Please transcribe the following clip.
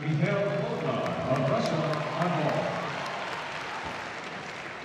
We held